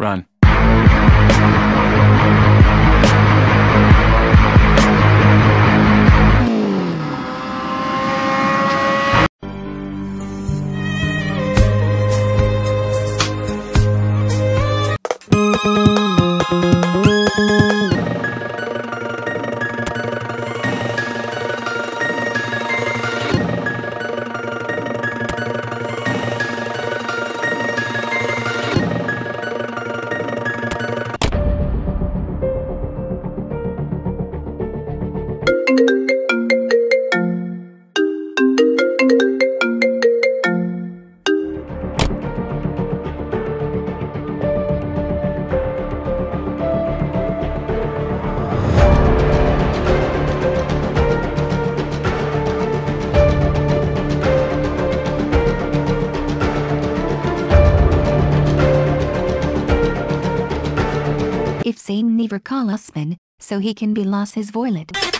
Run. If Zane never call Usman, so he can be lost his voilet.